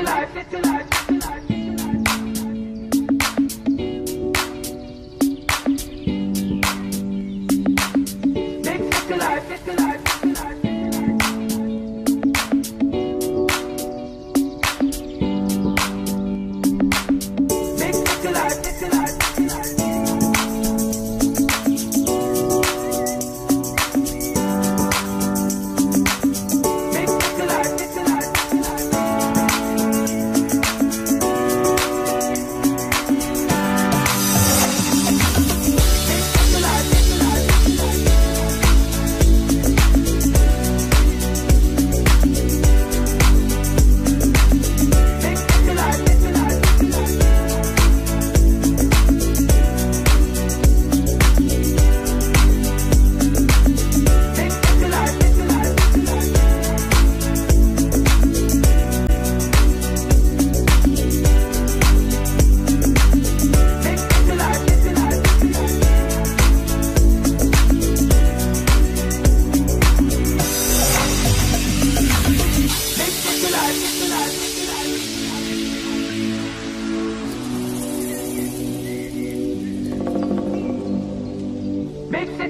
life, it's to life,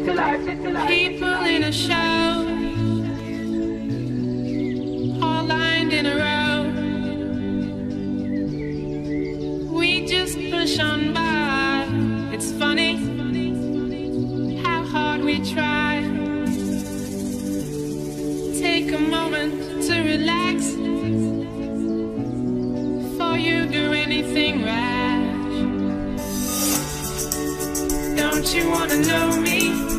People in a show, all lined in a row. We just push on by. It's funny how hard we try. Take a moment to relax before you do anything rash. Don't you wanna know me?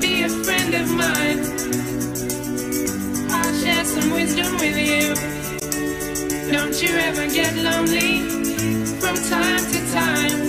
Be a friend of mine. I'll share some wisdom with you. Don't you ever get lonely from time to time.